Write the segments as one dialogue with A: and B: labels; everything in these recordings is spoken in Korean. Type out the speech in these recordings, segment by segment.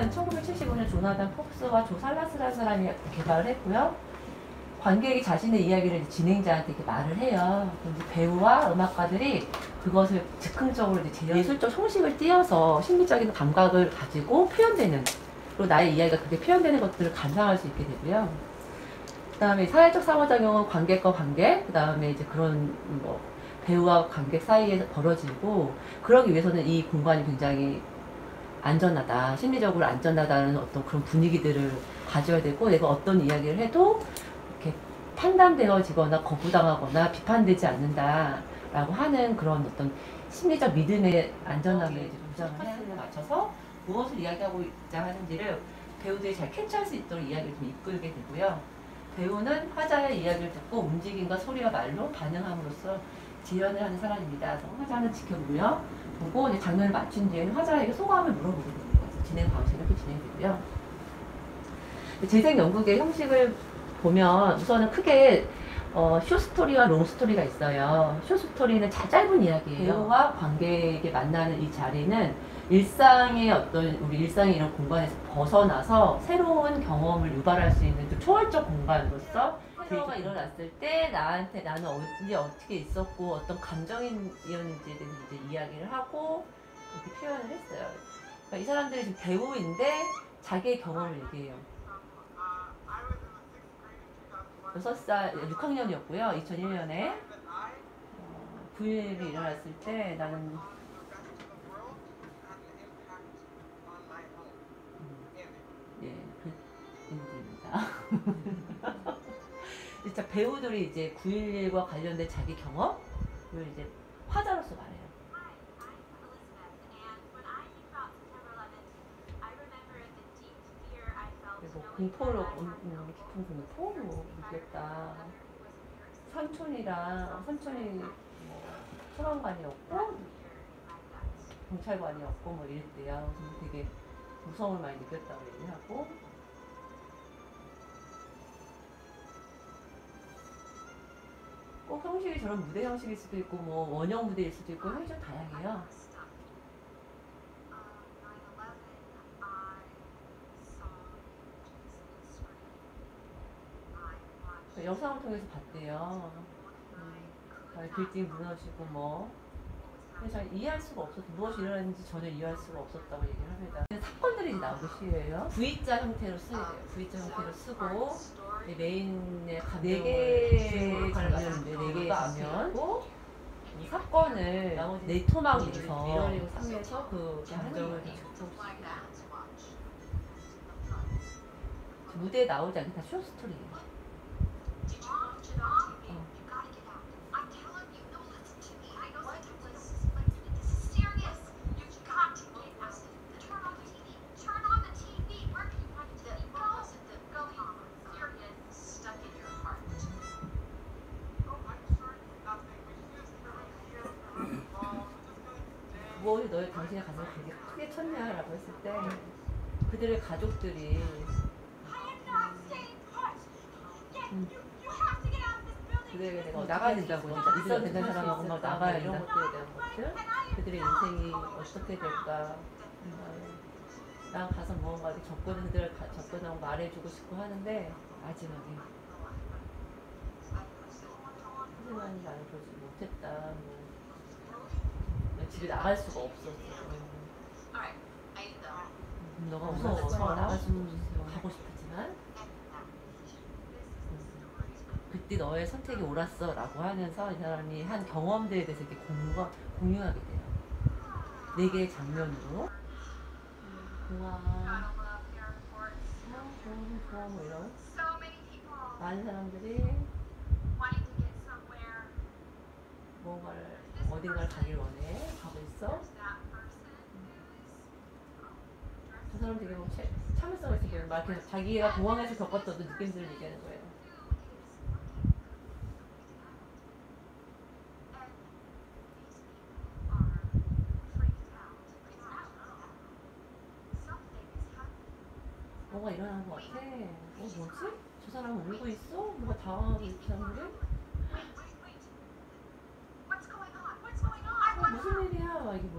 A: 형식은 1975년 조나단 폭스와 조 살라스라는 사람이 개발을 했고요. 관객이 자신의 이야기를 진행자한테 이렇게 말을 해요. 배우와 음악가들이 그것을 즉흥적으로 이제 제 예술적 형식을 띄어서 심리적인 감각을 가지고 표현되는 그리고 나의 이야기가 그렇게 표현되는 것들을 감상할 수 있게 되고요. 그 다음에 사회적 상호작용은 관객과 관객, 그 다음에 이제 그런 뭐 배우와 관객 사이에 벌어지고 그러기 위해서는 이 공간이 굉장히 안전하다, 심리적으로 안전하다는 어떤 그런 분위기들을 가져야 되고 내가 어떤 이야기를 해도 이렇게 판단되어지거나 거부당하거나 비판되지 않는다라고 하는 그런 어떤 심리적 믿음의 안전함을 이제 보장을 해야 하는 맞춰서 무엇을 이야기하고 있자 하는지를 배우들이 잘 캐치할 수 있도록 이야기를 좀 이끌게 되고요. 배우는 화자의 이야기를 듣고 움직임과 소리와 말로 반응함으로써 지연을 하는 사람입니다. 화자는 지켜보고요. 보고 이제 장면을 맞춘 뒤에는 화자에게 소감을 됩니다. 그래서 진행 방식이 이렇게 진행되고요. 재생 연극의 형식을 보면 우선은 크게 어, 쇼스토리와 롱스토리가 있어요. 쇼스토리는 자 짧은 이야기예요. 배우와 관객이 만나는 이 자리는 일상의 어떤 우리 일상의 이런 공간에서 벗어나서 새로운 경험을 유발할 수 있는 좀 초월적 공간으로서 테러가 일어났을 때 나한테 나는 언제 어떻게 있었고 어떤 감정이었는지에 대해서 이제 이야기를 하고 이렇게 표현을 했어요. 그러니까 이 사람들이 지금 배우인데 자기의 경험을 얘기해요. 6살, 6학년이었고요. 2001년에 어, 9.11이 일어났을 때 나는 예, 그 인지입니다. 진짜 배우들이 이제 9.11과 관련된 자기 경험을 이제 화자로서 말해요. 그리고 공포로 음, 음, 깊은 공포로 느꼈다. 삼촌이랑 삼촌이 뭐 소방관이었고 경찰관이었고 뭐 이랬대요. 그래서 되게 무서움을 많이 느꼈다고 얘기하고 형식이 저런 무대 형식일 수도 있고 뭐 원형 무대일 수도 있고 형식이 좀 다양해요. 그 영상을 통해서 봤대요. 음, 빌딩 무너지고 뭐. 그래서 잘 이해할 수가 없었어. 무엇이 일어났는지 전혀 이해할 수가 없었다고 얘기를 합니다. 사건들이 나오기 시작해요. V자 형태로 쓰게 돼요. V자 형태로 쓰고 이 메인에 네개 장면인데 네 개의 장면. 이 사건을 네 토막에서 상해서 그 감정을 무대에 나오지 않게 다 쇼스토리예요. 너의 당신의 가슴을 되게 크게 쳤냐라고 했을 때 그들의 가족들이 음. 그들에게 내가 나가야 된다고 있어야 된다는 사람하고 막 나가야 이런 것들에 대한 것들 그들의 인생이 어떻게 될까 음, 난 가서 무언가 접근을 그들을 가- 접근하고 말해주고 싶고 하는데 마지막에 하지만 나는 그러지 못했다 뭐. 집에 나갈 수가 없었어. 음, 너가 무서워서 나가주면 가고 싶었지만 음, 그때 너의 선택이 옳았어 라고 하면서 이 사람이 한 경험들에 대해서 이렇게 공유가, 공유하게 돼요. 네 개의 장면으로. 좋은 좋아 뭐 이런 많은 사람들이 뭔가를 어딘가를 가길 원해 가고 있어. 저 사람 되게 뭐 체- 참을성이 있어 막 이렇게 자기가 공항에서 겪었던 느낌들을 얘기하는 거예요. 뭐가 일어난 것 같아. 어 뭐지? 저 사람 울고 있어? 뭐가 당황하고 이렇게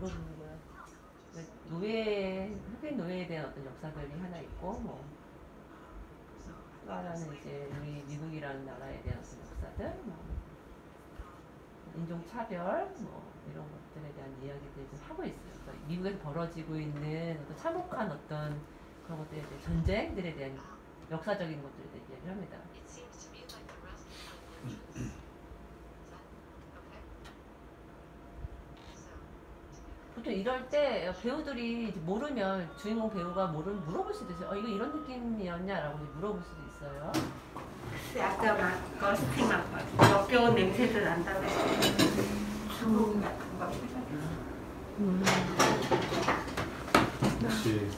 A: 물어보는 거야. 왜, 노예 흑인 노예에 대한 어떤 역사들이 하나 있고 뭐 또 하나는 이제 우리 미국이라는 나라에 대한 어떤 역사들 뭐 인종 차별 뭐 이런 것들에 대한 이야기들 좀 하고 있어요. 그러니까 미국에서 벌어지고 있는 어떤 참혹한 어떤 그런 것들에 대해 전쟁들에 대한 역사적인 것들에 대해 이야기를 합니다. 보통 이럴 때 배우들이 이제 모르면 주인공 배우가 모르면 물어볼 수도 있어요. 어 이거 이런 느낌이었냐라고 이제 물어볼 수도 있어요.
B: 근데 아까 막 러스팅 막 역겨운 냄새도 난다고 중국 같은 거
C: 역시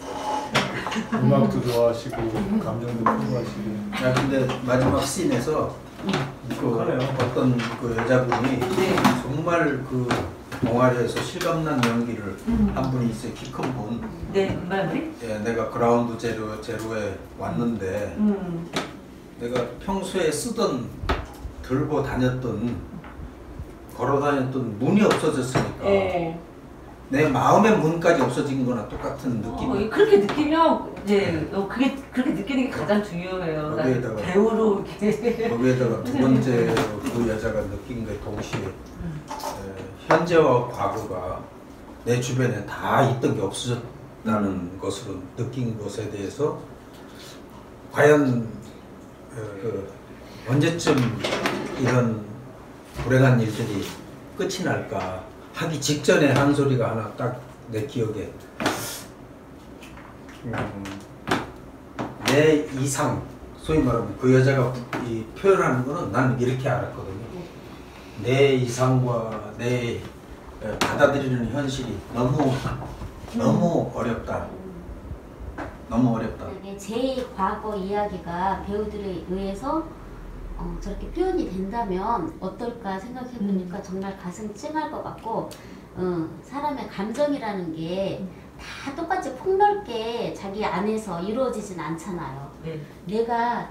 C: 음악도 좋아하시고 감정도 풍부하시고
D: 야 근데 마지막 씬에서 그. 어떤 그 여자분이
A: 네.
D: 정말 그 동아리에서 실감난 연기를 한 분이 있어요 키 큰 분.
A: 네, 말이?
D: 예, 내가 ground zero zero에 왔는데
A: 음.
D: 내가 평소에 쓰던 들고 다녔던 걸어 다녔던 문이 없어졌으니까
A: 네.
D: 내 마음의 문까지 없어진 거나 똑같은
A: 어,
D: 느낌이
A: 그렇게 느끼면 이제 어, 그게 그렇게 느끼는 게 가장 중요해요. 난
D: 거기에다가-
A: 배우로 이렇게.
D: 거기에다가 두 번째로 그 여자가 느낀 게 동시에 에, 현재와 과거가 내 주변에 다 있던 게 없어졌다는 것으로 느낀 것에 대해서 과연 어, 그 언제쯤 이런 불행한 일들이 끝이 날까 하기 직전에 한 소리가 하나 딱 내 기억에 음, 내 이상 소위 말하면 그 여자가 이 표현하는 거는 나는 이렇게 알았거든요. 내 이상과 내 에, 받아들이는 현실이 너무 너무 어렵다. 너무 어렵다.
E: 이게 제 과거 이야기가 배우들에 의해서 어, 저렇게 표현이 된다면 어떨까 생각해 보니까 정말 가슴 찡할 것 같고 어, 사람의 감정이라는 게 다 똑같이 폭넓게 자기 안에서 이루어지진 않잖아요.
A: 네.
E: 내가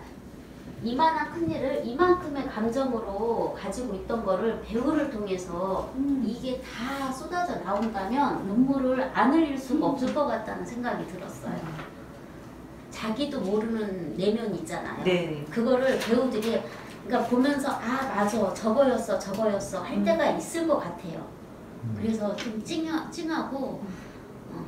E: 이만한 큰 일을 이만큼의 감정으로 가지고 있던 거를 배우를 통해서 이게 다 쏟아져 나온다면 눈물을 안 흘릴 수가 없을 것 같다는 생각이 들었어요. 자기도 모르는 내면이 있잖아요.
A: 네.
E: 그거를 배우들이 그러니까 보면서 아 맞아 저거였어 저거였어 할 때가 있을 것 같아요. 그래서 좀 찡하, 찡하고 어,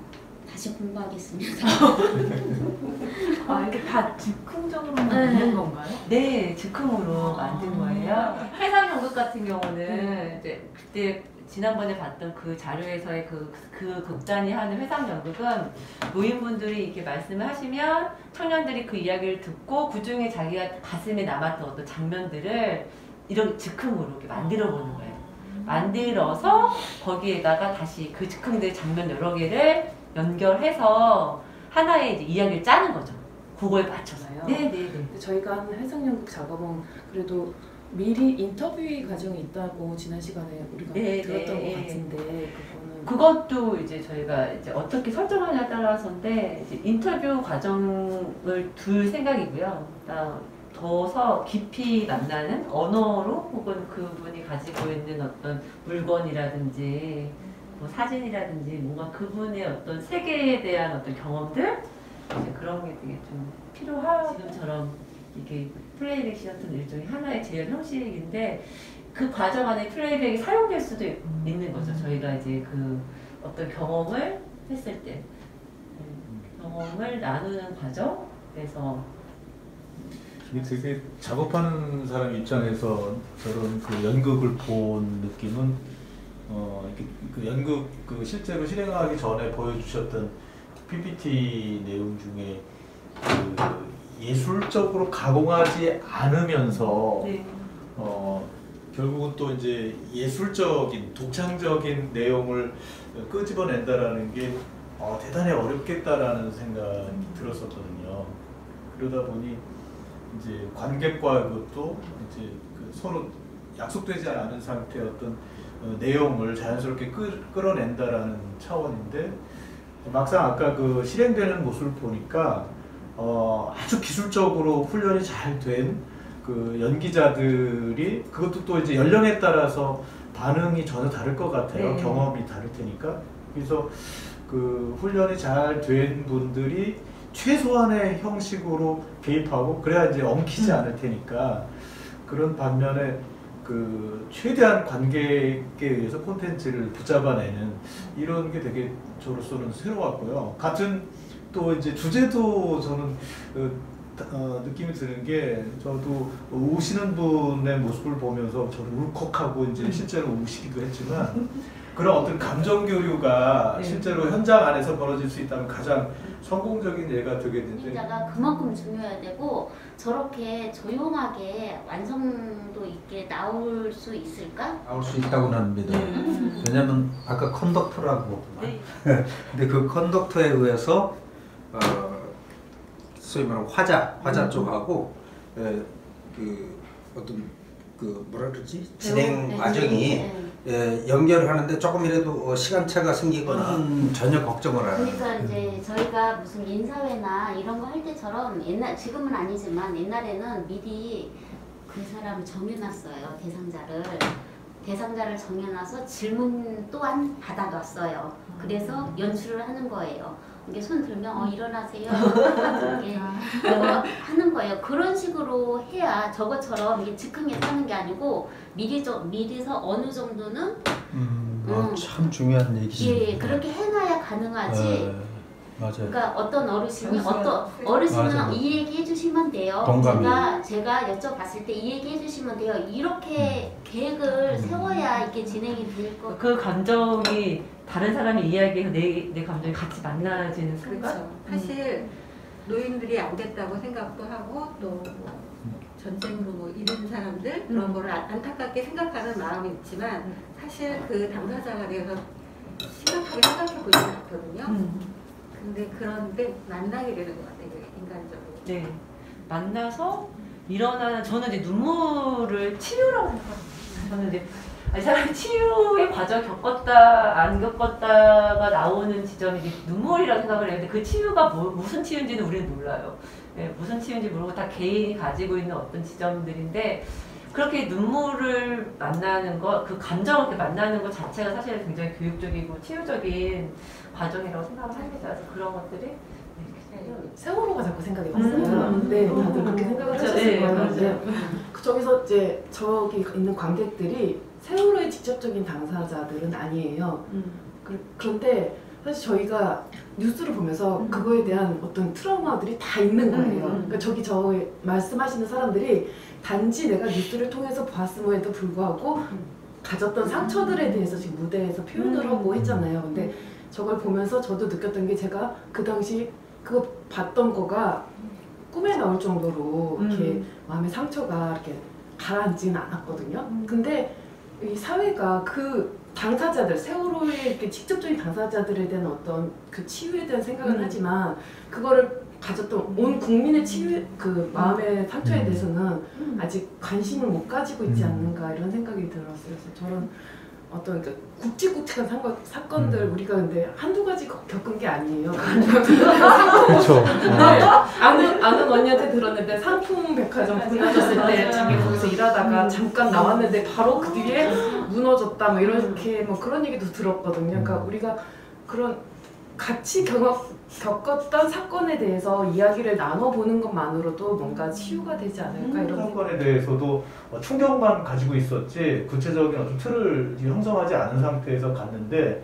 E: 다시 공부하겠습니다.
B: 아 이게 다 즉흥적으로만
E: 네.
B: 있는 건가요?
A: 네, 즉흥으로
B: 아.
A: 만든 거예요. 해상 연극 같은 경우는 이제 그때 지난번에 봤던 그 자료에서의 그, 그 극단이 하는 회상 연극은 노인분들이 이렇게 말씀을 하시면 청년들이 그 이야기를 듣고 그 중에 자기가 가슴에 남았던 어떤 장면들을 이런 즉흥으로 이렇게 만들어 보는 거예요. 만들어서 거기에다가 다시 그 즉흥된 장면 여러 개를 연결해서 하나의 이제 이야기를 짜는 거죠. 그거에 맞춰서요. 네, 네, 네.
F: 저희가 하는 해상연극 작업은 그래도 미리 인터뷰 과정이 있다고 지난 시간에 우리가
A: 네,
F: 들었던
A: 네.
F: 것 같은데 그거는
A: 그것도 이제 저희가 이제 어떻게 설정하냐에 따라서인데 인터뷰 과정을 둘 생각이고요. 그다음 더서 깊이 만나는 언어로 혹은 그분이 가지고 있는 어떤 물건이라든지 뭐 사진이라든지 뭔가 그분의 어떤 세계에 대한 어떤 경험들 이제 그런 게 되게 좀 필요하 지금처럼 이게 플레이백 시 같은 일종의 하나의 재현 형식인데 그 과정 안에 플레이백이 사용될 수도 있- 있는 거죠. 저희가 이제 그 어떤 경험을 했을 때. 음, 경험을 나누는 과정에서.
C: 이게 되게 작업하는 사람 입장에서 저런 그 연극을 본 느낌은 어 이렇게 그 연극 그 실제로 실행하기 전에 보여주셨던 PPT 내용 중에 그 예술적으로 가공하지 않으면서
A: 네.
C: 어 결국은 또 이제 예술적인 독창적인 내용을 끄집어낸다라는 게 어, 대단히 어렵겠다라는 생각이 들었었거든요. 그러다 보니 이제 관객과 그것도 이제 그 서로 약속되지 않은 상태의 어떤 어, 내용을 자연스럽게 끌, 끌어낸다라는 차원인데 막상 아까 그 실행되는 모습을 보니까 어, 아주 기술적으로 훈련이 잘 된 그 연기자들이 그것도 또 이제 연령에 따라서 반응이 전혀 다를 것 같아요.
A: 네.
C: 경험이 다를 테니까. 그래서 그 훈련이 잘 된 분들이 최소한의 형식으로 개입하고 그래야 이제 엉키지 않을 테니까 그런 반면에 그 최대한 관객에 의해서 콘텐츠를 붙잡아내는 이런 게 되게 저로서는 새로웠고요. 같은 또 이제 주제도 저는 그, 어, 느낌이 드는 게 저도 우시는 분의 모습을 보면서 저를 울컥하고 이제 실제로 우시기도 했지만 그런 어떤 감정 교류가
A: 네.
C: 실제로 현장 안에서 벌어질 수 있다면 가장 성공적인 예가 되겠는데
E: 진행자가 그만큼 중요해야 되고 저렇게 조용하게 완성도 있게 나올 수 있을까?
D: 나올 수 있다고 나는 믿어요.
A: 음.
D: 왜냐면 아까 컨덕터라고
A: 네.
D: 근데 그 컨덕터에 의해서 어, 소위 말하는 화자 화자
A: 음.
D: 쪽하고 에, 그 어떤 그 뭐라 그러지 진행
E: 네,
D: 과정이
E: 네.
D: 예, 연결을 하는데 조금이라도 어, 시간차가 생기거나 전혀 걱정을 안 해요.
E: 그러니까 이제 저희가 무슨 인사회나 이런 거 할 때처럼 옛날 지금은 아니지만 옛날에는 미리 그 사람을 정해놨어요 대상자를 대상자를 정해놔서 질문 또한 받아놨어요. 그래서 연출을 하는 거예요. 이게 손 들면 어 일어나세요. 이렇게 그거 하는 거예요. 그런 식으로 해야 저것처럼 이게 즉흥에 하는 게 아니고 미리 좀 미리서 어느 정도는
D: 음,
E: 음.
D: 아, 참 중요한 얘기지.
E: 예 그렇게 해놔야 가능하지.
D: 예, 맞아요.
E: 그러니까 어떤 어르신이 어떤. 어르신은
D: 맞아.
E: 이 얘기 해주시면 돼요.
D: 동감이.
E: 제가 제가 여쭤봤을 때 이 얘기 해주시면 돼요. 이렇게 계획을 세워야 이게 진행이 될 거.
A: 그 감정이 다른 사람의 이야기에서 내, 내 감정이 같이 만나지는 순간
B: 그렇죠. 사실 노인들이 안 됐다고 생각도 하고 또 뭐 전쟁으로 뭐 잃은 사람들 그런
A: 음.
B: 거를 안- 안타깝게 생각하는 마음이 있지만
A: 음.
B: 사실 그 당사자가 대해서 심각하게 생각해 보지 않거든요.
A: 음.
B: 근데 그런데 만나게 되는 것 같아요. 그 인간적으로.
A: 네. 만나서 일어나는 저는 이제 눈물을 치유라고 생각합니다. 저는 이제 사람이 치유의 과정 겪었다 안 겪었다가 나오는 지점이 눈물이라고 생각을. 근데 그 치유가 뭐, 무슨 치유인지는 우리는 몰라요. 네, 무슨 치유인지 모르고 다 개인이 가지고 있는 어떤 지점들인데 그렇게 눈물을 만나는 것, 그 감정을 이렇게 만나는 것 자체가 사실 굉장히 교육적이고 치유적인 과정이라고 생각을 합니다. 그래서 그런 것들이 네,
F: 세월호가 자꾸 생각이 났어요.
A: 음.
F: 네, 다들 그렇게 생각을
A: 그렇죠.
F: 하셨을
A: 네,
F: 거예요. 네. 그 저기서 이제 저기 있는 관객들이 세월호의 직접적인 당사자들은 아니에요.
A: 음.
F: 그, 그런데 사실 저희가 뉴스를 보면서
A: 음.
F: 그거에 대한 어떤 트라우마들이 다 있는 거예요.
A: 음, 음.
F: 그러니까 저기 저 말씀하시는 사람들이 단지 내가 뉴스를 통해서 보았음에도 불구하고
A: 음.
F: 가졌던 상처들에 대해서 지금 무대에서 표현을
A: 음.
F: 하고 했잖아요. 근데 저걸 보면서 저도 느꼈던 게 제가 그 당시 그거 봤던 거가 꿈에 나올 정도로 이렇게
A: 음.
F: 마음의 상처가 이렇게 가라앉지는 않았거든요.
A: 음.
F: 근데 이 사회가 그 당사자들 세월호의 이렇게 직접적인 당사자들에 대한 어떤 그 치유에 대한 생각은
A: 음.
F: 하지만 그거를 가졌던 온 국민의 치유 그 마음의 상처에
D: 음.
F: 대해서는
A: 음.
F: 아직 관심을 못 가지고 있지
D: 음.
F: 않는가 이런 생각이 들었어요. 그래서 저런 어떤 그 굵직굵직한 사건, 사건들
D: 음.
F: 우리가 근데 한두 가지 겪- 겪은 게 아니에요.
D: 그렇죠.
F: 아는 아는 언니한테 들었는데 상품 백화점 무너졌을 때 자기 거기서 일하다가 잠깐 나왔는데 바로 그 뒤에 무너졌다 뭐 이렇게 뭐 그런 얘기도 들었거든요. 그러니까 우리가 그런 같이 경험 겪었던 사건에 대해서 이야기를 나눠보는 것만으로도 뭔가 치유가 되지 않을까 이런 생각.
C: 사건에 대해서도 어, 충격만 가지고 있었지 구체적인 어떤 틀을 형성하지 않은 상태에서 갔는데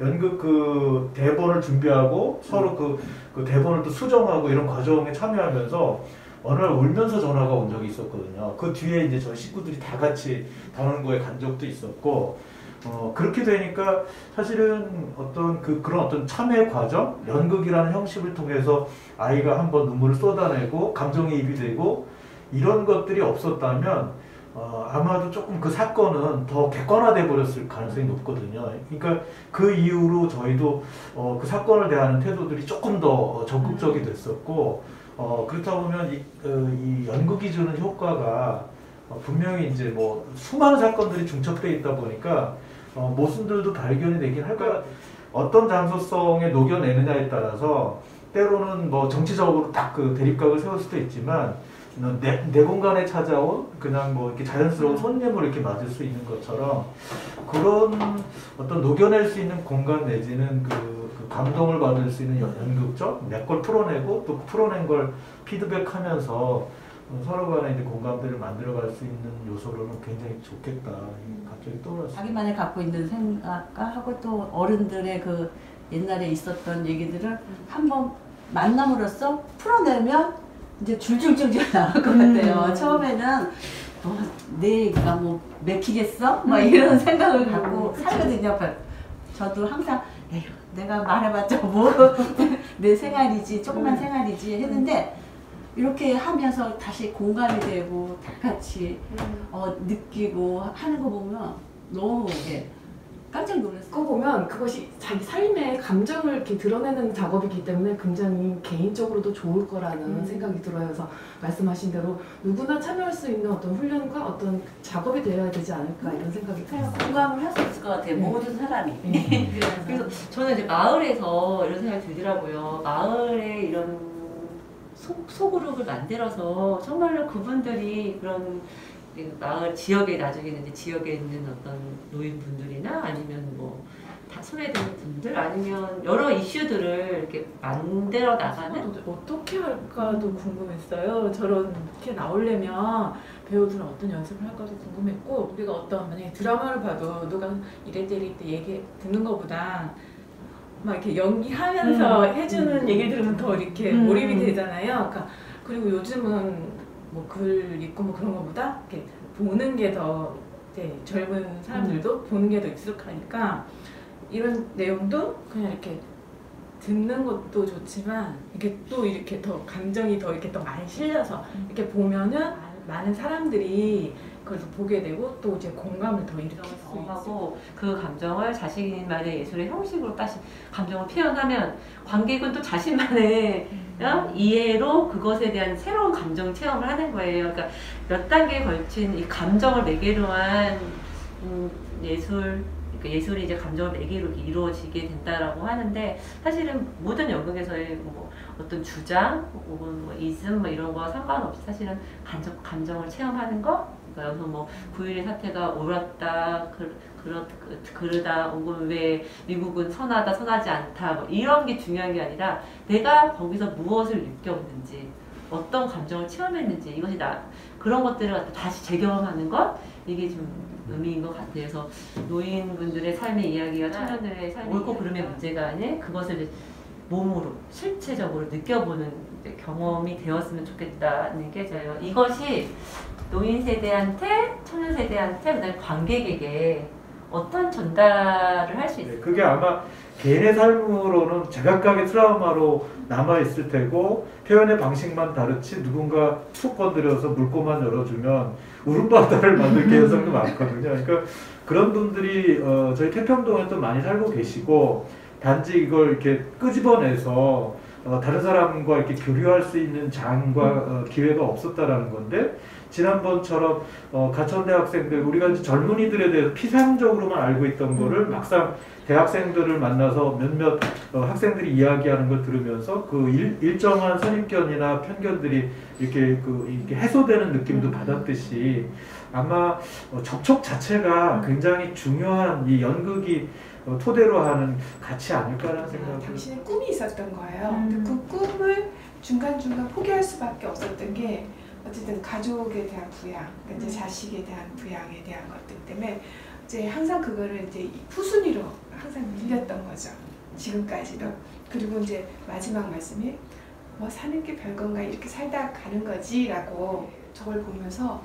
C: 연극 그 대본을 준비하고 서로 그, 그 대본을 또 수정하고 이런 과정에 참여하면서 어느 날 울면서 전화가 온 적이 있었거든요. 그 뒤에 이제 저희 식구들이 다 같이 단원고에 간 적도 있었고 어, 그렇게 되니까 사실은 어떤 그 그런 어떤 참여 과정, 연극이라는 형식을 통해서 아이가 한번 눈물을 쏟아내고 감정이입이 되고 이런 것들이 없었다면 어, 아마도 조금 그 사건은 더 객관화돼 버렸을 가능성이 높거든요. 그러니까 그 이후로 저희도 어, 그 사건을 대하는 태도들이 조금 더 어, 적극적이 됐었고 어, 그렇다 보면 이, 어, 이 연극이 주는 효과가 어, 분명히 이제 뭐 수많은 사건들이 중첩돼 있다 보니까 어, 모순들도 발견이 되긴 할 거야. 어떤 장소성에 녹여내느냐에 따라서 때로는 뭐 정치적으로 딱 그 대립각을 세울 수도 있지만 어, 내, 내 공간에 찾아온 그냥 뭐 이렇게 자연스러운 손님을 이렇게 맞을 수 있는 것처럼 그런 어떤 녹여낼 수 있는 공간 내지는 그, 그 감동을 받을 수 있는 연- 연극적 내 걸 풀어내고 또 풀어낸 걸 피드백하면서 어, 서로 간에 이제 공감대를 만들어갈 수 있는 요소로는 굉장히 좋겠다. 갑자기 떠올랐어요.
G: 자기만이 갖고 있는 생각과 하고 또 어른들의 그 옛날에 있었던 얘기들을 한번 만남으로써 풀어내면 이제 줄줄줄줄 나올 것 같아요.
A: 음.
G: 처음에는 어, 내가 뭐 맥히겠어? 막 이런 생각을 갖고 살거든요. 저도 항상 에휴, 내가 말해봤자 뭐 내 생활이지 조그만 생활이지 했는데 이렇게 하면서 다시 공감이 되고 다 같이 어, 느끼고 하는 거 보면 너무 예, 깜짝 놀랐어요.
F: 그거 보면 그것이 자기 삶의 감정을 이렇게 드러내는 작업이기 때문에 굉장히 개인적으로도 좋을 거라는
A: 음.
F: 생각이 들어요. 그래서 말씀하신 대로 누구나 참여할 수 있는 어떤 훈련과 어떤 작업이 되어야 되지 않을까 이런 생각이 들어요.
G: 공감을 할 수 있을 것 같아요.
F: 네.
G: 모든 사람이.
A: 그래서 저는 이제 마을에서 이런 생각이 들더라고요. 마을에 이런 소, 소그룹을 만들어서 정말로 그분들이 그런 그 마을 지역에 나중에는 이제 지역에 있는 어떤 노인분들이나 아니면 뭐 다 소외된 분들 아니면 여러 이슈들을 이렇게 만들어 나가는
H: 어떻게 할까도 궁금했어요. 저렇게 나오려면 배우들은 어떤 연습을 할까도 궁금했고 우리가 어떤 만약에 드라마를 봐도 누가 이래저래 때 얘기 듣는 것보다 막 이렇게 연기하면서 해주는 얘기를 들으면 더 이렇게
A: 음.
H: 몰입이 되잖아요. 그러니까 그리고 요즘은 뭐 글 읽고 뭐 그런 것보다 이렇게 보는 게더 이제 젊은 사람들도 보는 게 더 익숙하니까 이런 내용도 그냥 이렇게 듣는 것도 좋지만 이렇게 또 이렇게 더 감정이 더 이렇게 더 많이 실려서 이렇게 보면은 많은 사람들이 그래서 보게 되고 또 이제 공감을 더 일으킬 수
A: 하고 그 감정을 자신만의 예술의 형식으로 다시 감정을 표현하면 관객은 또 자신만의 어? 이해로 그것에 대한 새로운 감정 체험을 하는 거예요. 그러니까 몇 단계에 걸친 이 감정을 매개로 한 음, 예술, 그러니까 예술이 이제 감정을 매개로 이루어지게 된다라고 하는데 사실은 모든 연극에서의 뭐 어떤 주장 혹은 뭐 이즘 뭐 이런 거 상관없이 사실은 감정, 감정을 체험하는 거 그러니까 여기서 뭐 9.11의 사태가 옳았다 그, 그렇, 그, 그르다 혹은 왜 미국은 선하다 선하지 않다 뭐 이런 게 중요한 게 아니라 내가 거기서 무엇을 느꼈는지 어떤 감정을 체험했는지 이것이 나 그런 것들을 갖다 다시 재경험하는 것 이게 좀 의미인 것 같아요. 그래서 노인분들의 삶의 이야기가 청년들의 삶의 옳고 그름의 문제가 아닌 그것을 몸으로 실체적으로 느껴보는 경험이 되었으면 좋겠다는 게 저예요. 이것이 노인 세대한테 청년 세대한테 그다음에 관객에게 어떤 전달을 할수
C: 네,
A: 있을까?
C: 그게 아마 개인의 삶으로는 제각각의 트라우마로 남아 있을 테고 표현의 방식만 다르지 누군가 툭 건드려서 물고만 열어주면 울음바다를 만들 개연성도 많거든요. 그러니까 그런 분들이 어, 저희 태평동에 또 많이 살고 계시고 단지 이걸 이렇게 끄집어내서 어, 다른 사람과 이렇게 교류할 수 있는 장과 어, 기회가 없었다라는 건데 지난번처럼 어, 가천대 학생들 우리가 이제 젊은이들에 대해서 피상적으로만 알고 있던 거를 막상 대학생들을 만나서 몇몇 어, 학생들이 이야기하는 걸 들으면서 그 일, 일정한 선입견이나 편견들이 이렇게 그 이렇게 해소되는 느낌도 받았듯이 아마 어, 접촉 자체가 굉장히 중요한 이 연극이 어, 토대로 하는 가치 아닐까라는 생각이
I: 당신의 꿈이 있었던 거예요.
A: 음.
I: 그 꿈을 중간중간 포기할 수밖에 없었던 게 어쨌든 가족에 대한 부양, 그러니까 이제 자식에 대한 부양에 대한 것들 때문에 이제 항상 그거를 이제 후순위로 항상 밀렸던 거죠. 지금까지도. 그리고 이제 마지막 말씀이 뭐 사는 게 별건가 이렇게 살다 가는 거지라고 저걸 보면서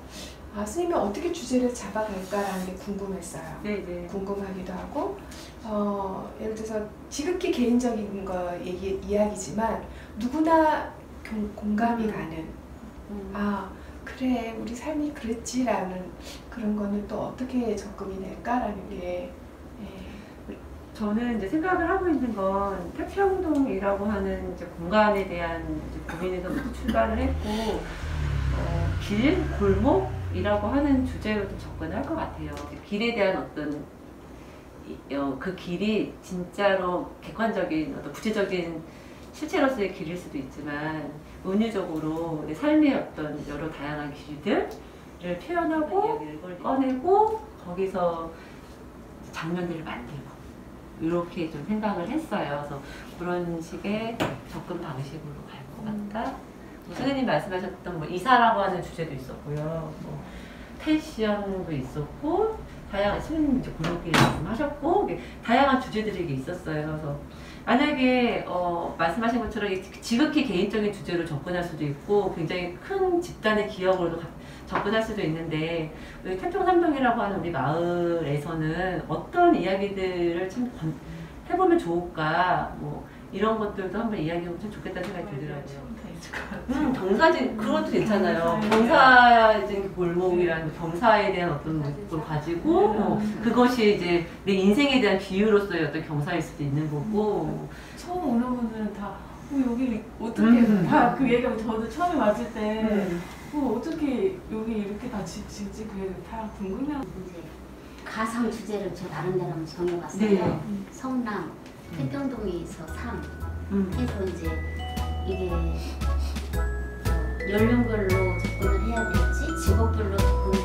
I: 아 스님이 어떻게 주제를 잡아갈까라는 게 궁금했어요.
A: 네네.
I: 궁금하기도 하고 어, 예를 들어서 지극히 개인적인 거 얘기 이야기지만 누구나 공, 공감이 가는 아 그래 우리 삶이 그랬지라는 그런 거는 또 어떻게 접근이 될까라는 게 예.
A: 저는 이제 생각을 하고 있는 건 태평동이라고 하는 이제 공간에 대한 이제 고민에서 출발을 했고 어, 길, 골목이라고 하는 주제로 좀 접근을 할 것 같아요. 길에 대한 어떤 이- 어, 그 길이 진짜로 객관적인 어떤 구체적인 실체로서의 길일 수도 있지만 은유적으로 내 삶의 어떤 여러 다양한 길들을 표현하고 꺼내고 거기서 장면들을 만들고 이렇게 좀 생각을 했어요. 그래서 그런 식의 접근 방식으로 갈 것 같다. 뭐 선생님 말씀하셨던 뭐 이사라고 하는 주제도 있었고요. 뭐 패션도 있었고 다양한 선생님 이제 골목길 말씀하셨고 다양한 주제들이 있었어요. 그래서 만약에 어, 말씀하신 것처럼 지극히 개인적인 주제로 접근할 수도 있고 굉장히 큰 집단의 기억으로도 가- 접근할 수도 있는데 우리 태평삼동이라고 하는 우리 마을에서는 어떤 이야기들을 참 건- 해보면 좋을까 뭐 이런 것들도 한번 이야기해보면 참 좋겠다는 생각이 들더라고요. 음, 경사진 그것도 괜찮아요. 경사진 골목이라는 경사에 대한 어떤 걸 가지고 뭐 그것이 이제 내 인생에 대한 비유로서의 어떤 경사일 수도 있는 거고.
H: 처음 오는 분들은 다 어, 여기 어떻게
A: 음.
H: 다그 얘기하고 저도 처음에 왔을 때
A: 음.
H: 어, 어떻게 여기 이렇게 다 지- 지지 그게 다 궁금해하고
E: 이제 가상 주제를 저 나름대로 한번 정해봤어요.
A: 네.
E: 성남, 태평동에서 삶
A: 음.
E: 해서 이제 이게 어, 연령별로 접근을 해야 될지 직업별로 접근을